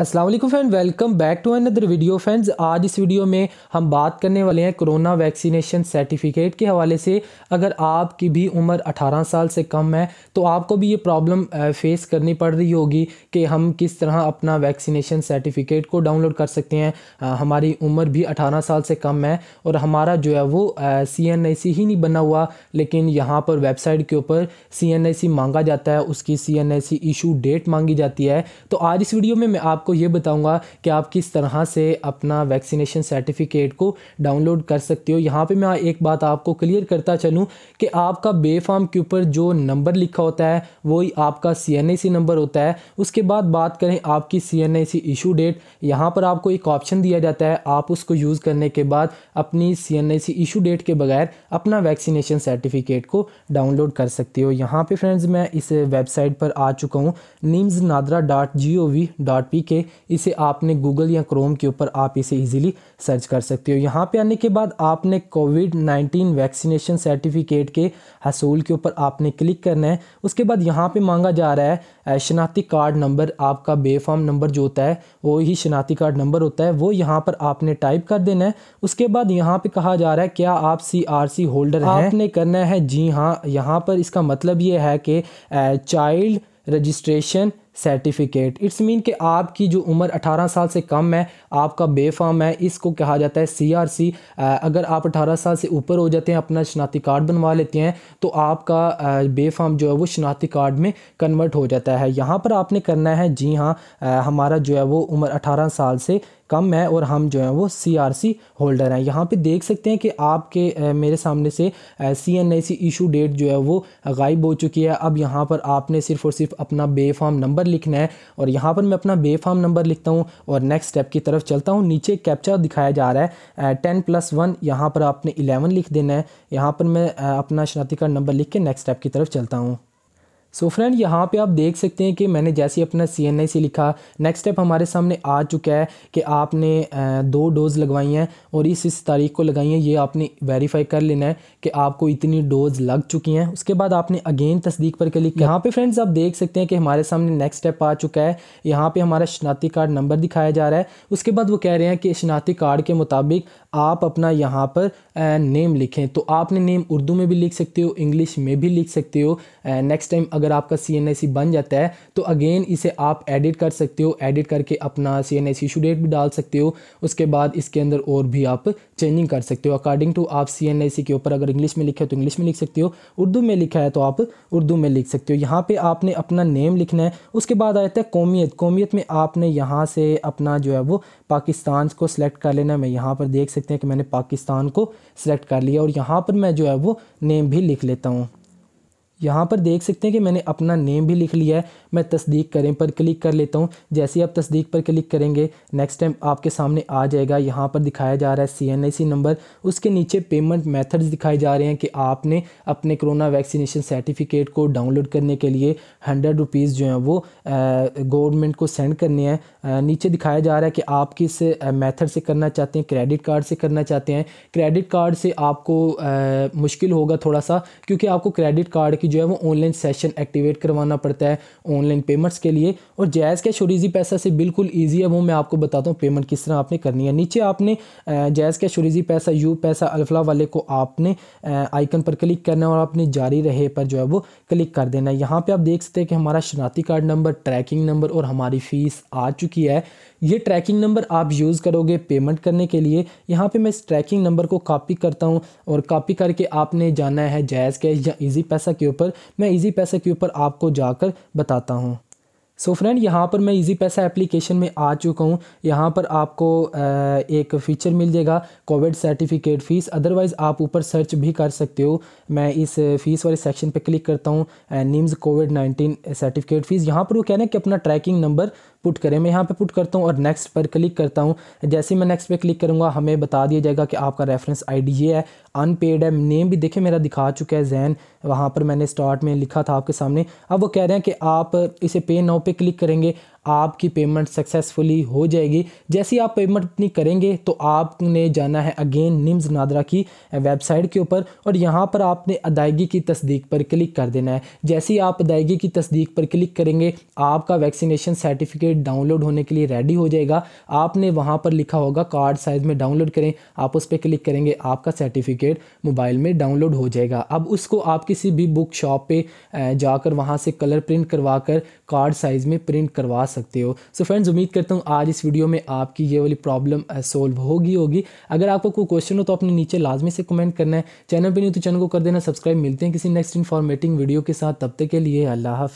Aslam friend welcome back to another video friends आज इस video में हम बात करने वाले हैं कोरोना वैक्सीनेशन सर्टिफिकेट के हवाले से। अगर आपकी भी उम्र 18 साल से कम है तो आपको भी ये प्रॉब्लम फेस करनी पड़ रही होगी कि हम किस तरह अपना वैक्सीनेशन सर्टिफिकेट को डाउनलोड कर सकते हैं। हमारी उम्र भी 18 साल से कम है और हमारा जो है वो सी एन आई सी ही नहीं बना हुआ, लेकिन यहाँ पर वेबसाइट के ऊपर सी एन आई सी मांगा जाता है, उसकी C N I C issue date मांगी जाती है। तो आज इस वीडियो में मैं आपको आपको ये बताऊँगा कि आप किस तरह से अपना वैक्सीनेशन सर्टिफिकेट को डाउनलोड कर सकते हो। यहाँ पे मैं एक बात आपको क्लियर करता चलूँ कि आपका बे फॉर्म के ऊपर जो नंबर लिखा होता है, वही आपका सीएनआईसी नंबर होता है। उसके बाद बात करें आपकी सी इशू डेट यहाँ पर आपको एक ऑप्शन दिया जाता है, आप उसको यूज़ करने के बाद अपनी सी इशू डेट के बगैर अपना वैक्सीनेशन सर्टिफिकेट को डाउनलोड कर सकते हो। यहाँ पे फ्रेंड्स मैं इस वेबसाइट पर आ चुका हूँ NIMS NADRA dot G O V dot P K इसे आपने गूगल या क्रोम के ऊपर आप इसे इजीली सर्च कर सकते हो। यहाँ पे आने के बाद आपने कोविड 19 वैक्सीनेशन सर्टिफिकेट के हसूल के ऊपर आपने क्लिक करना है। उसके बाद यहाँ पे मांगा जा रहा है शनाती कार्ड नंबर आपका बेफॉर्म नंबर जो होता है, वो ही शनाती कार्ड नंबर होता है, वो यहाँ पर आपने टाइप कर देना है। उसके बाद यहाँ पे कहा जा रहा है, क्या आप सी सी होल्डर हैं? आपने करना है, जी हाँ यहाँ पर इसका मतलब ये है कि child registration certificate it's mean कि आपकी जो उम्र 18 साल से कम है, आपका बेफाम है, इसको कहा जाता है सीआरसी अगर आप 18 साल से ऊपर हो जाते हैं, अपना शनाती कार्ड बनवा लेते हैं तो आपका बेफाम जो है वो शनाती कार्ड में कन्वर्ट हो जाता है। यहाँ पर आपने करना है, जी हाँ हमारा जो है वो उम्र 18 साल से कम है और हम जो हैं वो सी आर सी होल्डर हैं। यहाँ पे देख सकते हैं कि आपके मेरे सामने से C N I C issue date जो है वो गायब हो चुकी है। अब यहाँ पर आपने सिर्फ़ और सिर्फ़ अपना बे फार्म नंबर लिखना है और यहाँ पर मैं अपना बे फार्म नंबर लिखता हूँ और नेक्स्ट स्टेप की तरफ़ चलता हूँ। नीचे कैप्चा दिखाया जा रहा है टेन प्लस वन यहाँ पर आपने इलेवन लिख देना है। यहाँ पर मैं अपना शनाती कार्ड नंबर लिख के नेक्स्ट स्टेप की तरफ़ चलता हूँ। सो so फ्रेंड यहाँ पे आप देख सकते हैं कि मैंने जैसे अपना सी एन आई सी लिखा नेक्स्ट स्टेप हमारे सामने आ चुका है कि आपने दो डोज़ लगवाई हैं और इस इस तारीख को लगाई हैं, ये आपने वेरीफाई कर लेना है कि आपको इतनी डोज़ लग चुकी हैं। उसके बाद आपने अगेन तस्दीक पर क्लिक यहाँ पे फ्रेंड्स आप देख सकते हैं कि हमारे सामने नेक्स्ट स्टेप आ चुका है। यहाँ पर हमारा शनाती कार्ड नंबर दिखाया जा रहा है। उसके बाद वो कह रहे हैं कि शनाती कार्ड के मुताबिक आप अपना यहाँ पर नेम लिखें। तो आपने नेम उर्दू में भी लिख सकते हो इंग्लिश में भी लिख सकते हो। नेक्स्ट टाइम अगर आपका सी बन जाता है तो अगेन इसे आप एडिट कर सकते हो। एडिट करके अपना सी एन इशू डेट भी डाल सकते हो। उसके बाद इसके अंदर और भी आप चेंजिंग कर सकते हो। अकॉर्डिंग टू आप सी एन आई सी के ऊपर अगर इंग्लिश में लिखा है तो इंग्लिश में लिख सकते हो। उर्दू में लिखा है तो आप उर्दू में लिख सकते हो। यहाँ पर आपने अपना नेम लिखना है। उसके बाद आ जाता है कौमियत। कौमियत में आपने यहाँ से अपना जो है वो पाकिस्तान को सिलेक्ट कर लेना है। मैं यहाँ पर देख सकते हैं कि मैंने पाकिस्तान को सिलेक्ट कर लिया और यहाँ पर मैं जो है वो नेम भी लिख लेता हूँ। यहाँ पर देख सकते हैं कि मैंने अपना नेम भी लिख लिया है। मैं तस्दीक करें पर क्लिक कर लेता हूँ। जैसे ही आप तस्दीक पर क्लिक करेंगे नेक्स्ट टाइम आपके सामने आ जाएगा। यहाँ पर दिखाया जा रहा है सी एन आई सी नंबर उसके नीचे पेमेंट मेथड्स दिखाए जा रहे हैं कि आपने अपने कोरोना वैक्सीनेशन सर्टिफिकेट को डाउनलोड करने के लिए हंड्रेड रुपीज़ जो हैं वो गवर्नमेंट को सेंड करने हैं। नीचे दिखाया जा रहा है कि आप किस मेथड से करना चाहते हैं। क्रेडिट कार्ड से करना चाहते हैं। क्रेडिट कार्ड से आपको मुश्किल होगा थोड़ा सा, क्योंकि आपको क्रेडिट कार्ड की जो है वो ऑनलाइन सेशन एक्टिवेट करवाना पड़ता है ऑनलाइन पेमेंट्स के लिए। और जैज़ कैश और ईजी पैसा से बिल्कुल ईजी है, वो मैं आपको बताता हूँ पेमेंट किस तरह आपने करनी है। नीचे आपने जैज़ कैश और ईजी पैसा यू पैसा अल्फला वाले को आपने आइकन पर क्लिक करना है और अपने जारी रहे पर जो है वो क्लिक कर देना है। यहाँ पर आप देख सकते हैं कि हमारा शनाती कार्ड नंबर ट्रैकिंग नंबर और हमारी फ़ीस आ चुकी है। ये ट्रैकिंग नंबर आप यूज़ करोगे पेमेंट करने के लिए। यहाँ पे मैं इस ट्रैकिंग नंबर को कॉपी करता हूँ और कॉपी करके आपने जाना है जैज़ कैश या इजी पैसा के ऊपर। मैं इजी पैसा के ऊपर आपको जाकर बताता हूँ। सो फ्रेंड यहाँ पर मैं इजी पैसा एप्लीकेशन में आ चुका हूँ। यहाँ पर आपको एक फ़ीचर मिल जाएगा कोविड सर्टिफिकेट फ़ीस अदरवाइज़ आप ऊपर सर्च भी कर सकते हो। मैं इस फ़ीस वाले सेक्शन पे क्लिक करता हूँ NIMS covid nineteen certificate fees यहाँ पर वो कहना हैं कि अपना ट्रैकिंग नंबर पुट करें। मैं यहाँ पे पुट करता हूँ और नेक्स्ट पर क्लिक करता हूँ। जैसे मैं नेक्स्ट पे क्लिक करूँगा, हमें बता दिया जाएगा कि आपका रेफरेंस आईडी ये है। अनपेड है। नेम भी देखे मेरा दिखा चुका है जैन वहाँ पर मैंने स्टार्ट में लिखा था आपके सामने। अब वो कह रहे हैं कि आप इसे पे नाउ पे क्लिक करेंगे। आपकी पेमेंट सक्सेसफुली हो जाएगी। जैसे आप पेमेंट अपनी करेंगे तो आपने जाना है अगेन निम्स नादरा की वेबसाइट के ऊपर और यहाँ पर आपने अदायगी की तस्दीक पर क्लिक कर देना है। जैसे ही आप अदायगी की तस्दीक पर क्लिक करेंगे, आपका वैक्सीनेशन सर्टिफिकेट डाउनलोड होने के लिए रेडी हो जाएगा। आपने वहाँ पर लिखा होगा कार्ड साइज़ में डाउनलोड करें। आप उस पर क्लिक करेंगे, आपका सर्टिफिकेट मोबाइल में डाउनलोड हो जाएगा। अब उसको आप किसी भी बुक शॉप पे जाकर वहाँ से कलर प्रिंट करवा कर कार्ड साइज़ में प्रिंट करवा सकते हो। सो फ्रेंड्स उम्मीद करता हूँ आज इस वीडियो में आपकी ये वाली प्रॉब्लम सोल्व होगी होगी। अगर आपको कोई क्वेश्चन हो तो अपने नीचे लाजमी से कमेंट करना है। चैनल पर नहीं तो चैनल को कर देना। सब्सक्राइब मिलते हैं किसी नेक्स्ट इन्फॉर्मेटिव वीडियो के साथ। तब तक के लिए अल्लाह